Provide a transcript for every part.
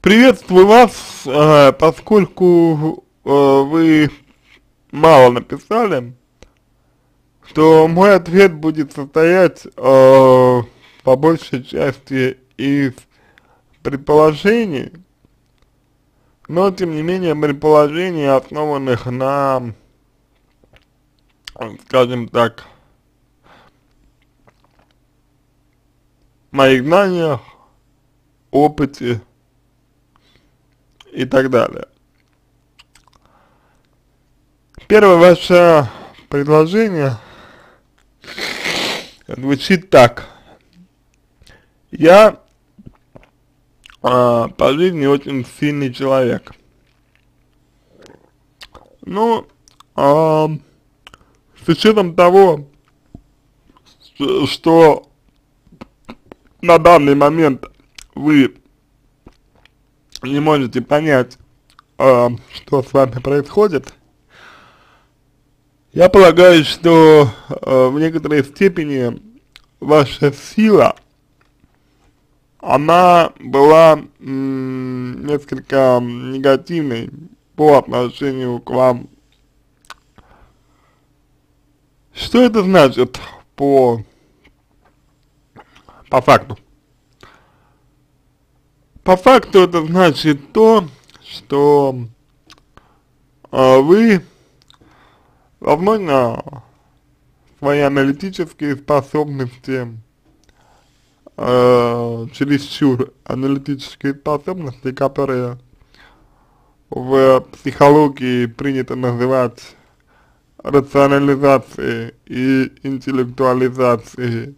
Приветствую вас, э, поскольку э, вы мало написали, то мой ответ будет состоять э, по большей части из предположений, но тем не менее предположений, основанных на, скажем так, моих знаниях, опыте и так далее. Первое ваше предложение звучит так. Я а, по жизни очень сильный человек. Ну, а, с учетом того, что на данный момент вы не можете понять, э, что с вами происходит, я полагаю, что э, в некоторой степени ваша сила, она была несколько негативной по отношению к вам. Что это значит по, по факту? По факту это значит то, что э, вы, возможно, свои аналитические способности, э, чересчур аналитические способности, которые в психологии принято называть рационализацией и интеллектуализацией,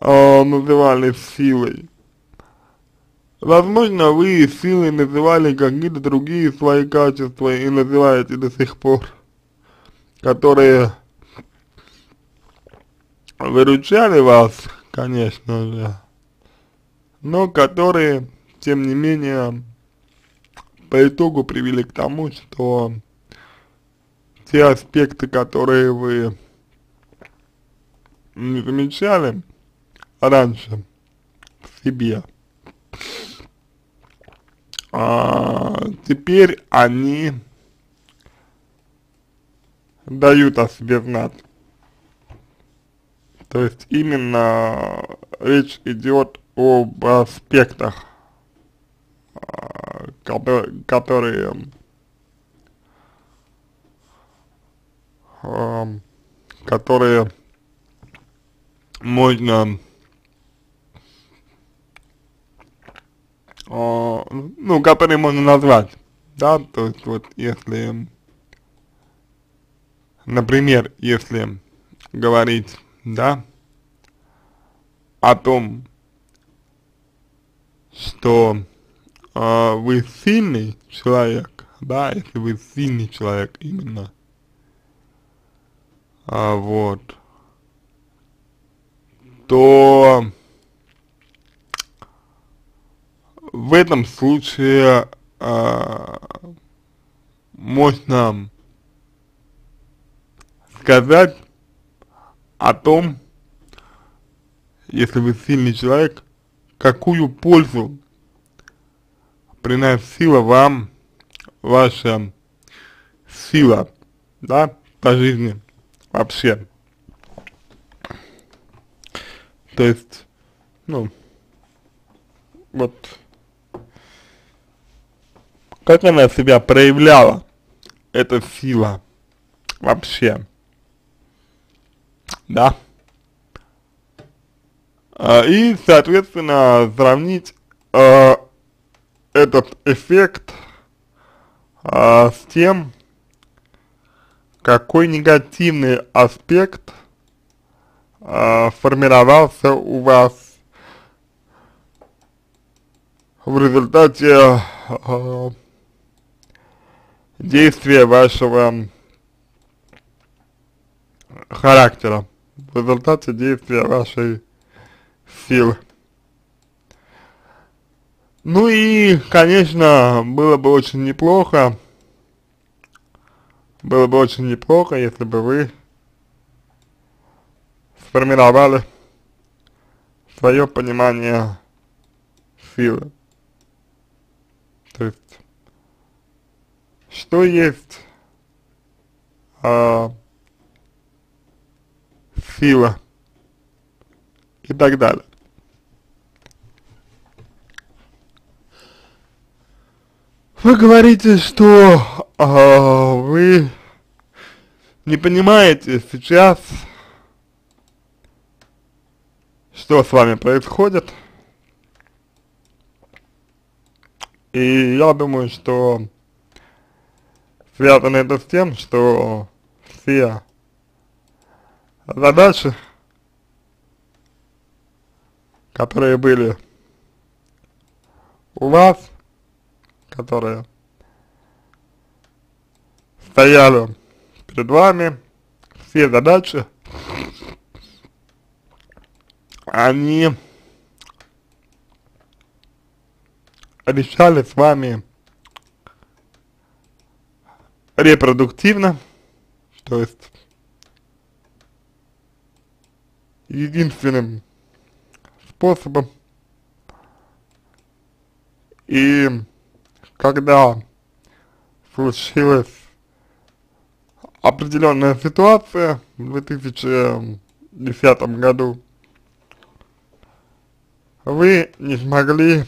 э, называли силой. Возможно, вы силой называли какие-то другие свои качества и называете до сих пор, которые выручали вас, конечно же, но которые, тем не менее, по итогу привели к тому, что те аспекты, которые вы не замечали раньше в себе, а, теперь они дают о себе знать. То есть именно речь идет об аспектах, а, которые, которые а, которые можно э, ну, которые можно назвать, да, то есть вот если, например, если говорить, да, о том, что э, вы сильный человек, да, если вы сильный человек именно, а, вот, то в этом случае э, можно сказать о том, если вы сильный человек, какую пользу приносила вам ваша сила, да, по жизни вообще. То есть, ну, вот как она себя проявляла, эта сила. Вообще, да, а, и, соответственно, сравнить а, этот эффект а, с тем, какой негативный аспект а, формировался у вас в результате а, действия вашего характера, в результате действия вашей силы. Ну и, конечно, было бы очень неплохо, было бы очень неплохо, если бы вы сформировали свое понимание силы. то есть, что есть э, сила и так далее. Вы говорите, что э, вы не понимаете сейчас, что с вами происходит. И я думаю, что связано это с тем, что все задачи, которые были у вас, которые стояли перед вами, все задачи, они решали с вами репродуктивно, то есть единственным способом. И когда случилась определенная ситуация в 2010 году, вы не смогли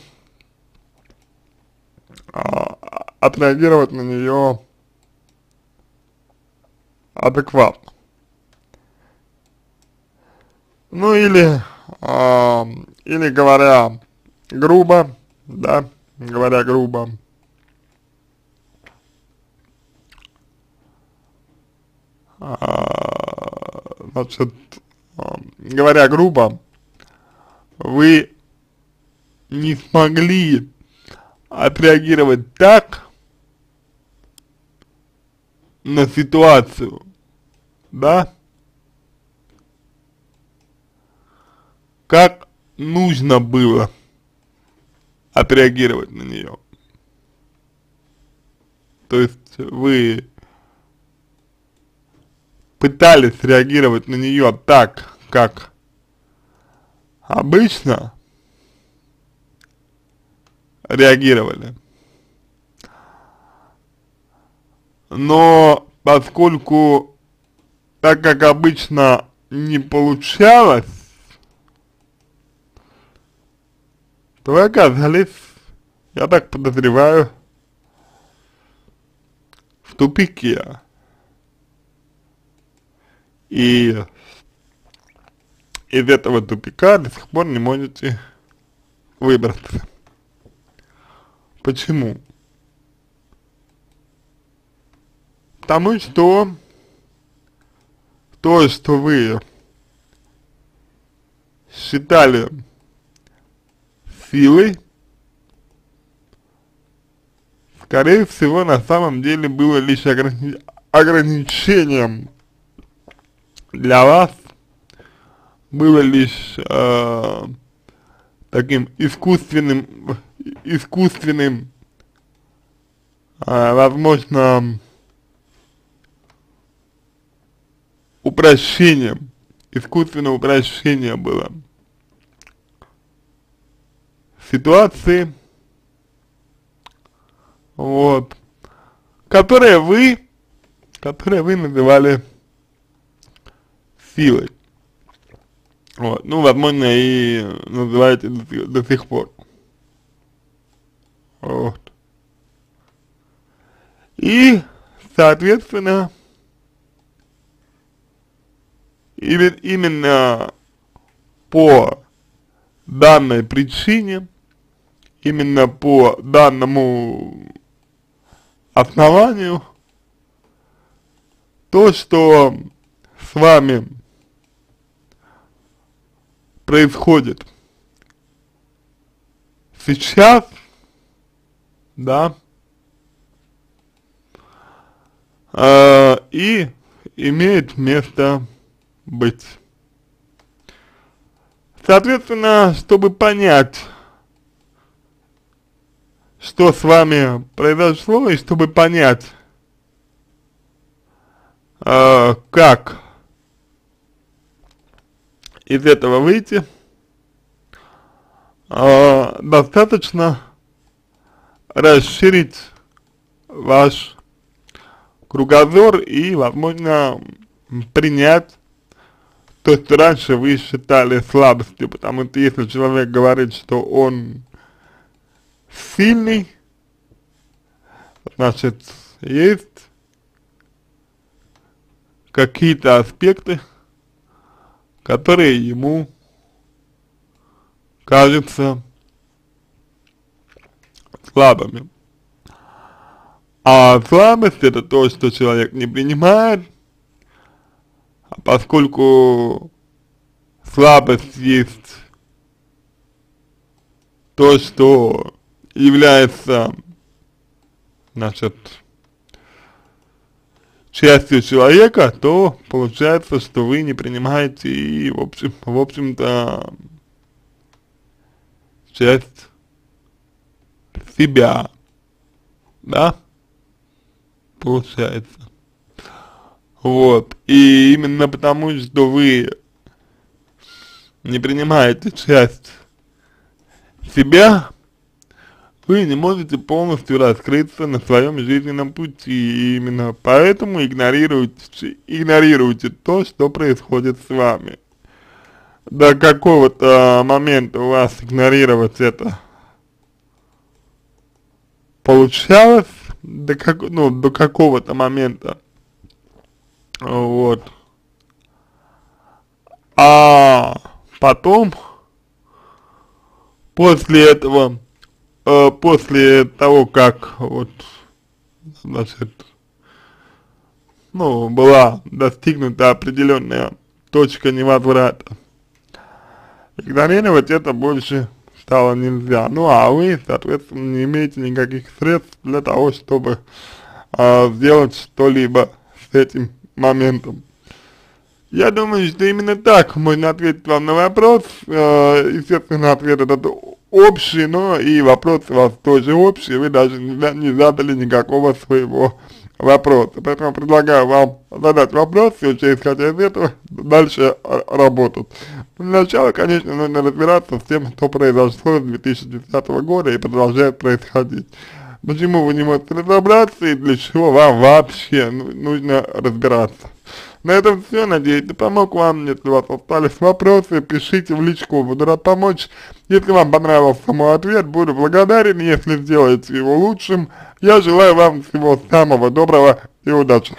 а, отреагировать на нее адекватно. Ну или, э, или говоря грубо, да, говоря грубо, э, значит, э, говоря грубо, вы не смогли отреагировать так на ситуацию, да, как нужно было отреагировать на нее. То есть вы пытались реагировать на нее так, как обычно реагировали. Но поскольку так как обычно не получалось, то вы оказались, я так подозреваю, в тупике. И из этого тупика до сих пор не можете выбраться. Почему? Потому что то, что вы считали силой, скорее всего, на самом деле было лишь ограни ограничением. Для вас, было лишь э, таким искусственным, искусственным, э, возможно, упрощением, искусственное упрощение было ситуации, вот, которые вы, которые вы называли силой. Вот, ну, возможно, и называете до, до сих пор. Вот. И, соответственно, именно по данной причине именно по данному основанию то, что с вами происходит сейчас, да, э, и имеет место быть. Соответственно, чтобы понять, что с вами произошло, и чтобы понять, э, как из этого выйти, э, достаточно расширить ваш кругозор и, возможно, принять то, что раньше вы считали слабостью, потому что если человек говорит, что он сильный, значит, есть какие-то аспекты, которые ему кажутся слабыми. А слабость это то, что человек не принимает, поскольку слабость есть то, что является, значит, частью человека, то получается, что вы не принимаете и, в общем, в общем-то, часть себя, да, получается. Вот, и именно потому, что вы не принимаете часть себя, вы не можете полностью раскрыться на своем жизненном пути, и именно поэтому игнорируйте, игнорируйте то, что происходит с вами. До какого-то момента у вас игнорировать это получалось, до, как, ну, до какого-то момента, вот, а потом, после этого, э, после того, как вот, значит, ну, была достигнута определенная точка невозврата, игнорировать это больше стало нельзя. Ну, а вы, соответственно, не имеете никаких средств для того, чтобы э, сделать что-либо с этим моментом. Я думаю, что именно так можно ответить вам на вопрос. Э, естественно, ответ этот общий, но и вопрос у вас тоже общий, вы даже не задали никакого своего вопроса. Поэтому предлагаю вам задать вопрос, и уже исходя из этого, дальше работать. Для начала, конечно, нужно разбираться с тем, что произошло с 2010 года и продолжает происходить. Почему вы не можете разобраться и для чего вам вообще нужно разбираться. На этом все, надеюсь, я помог вам. Если у вас остались вопросы, пишите в личку, буду рад помочь. Если вам понравился мой ответ, буду благодарен, если сделаете его лучшим. Я желаю вам всего самого доброго и удачи.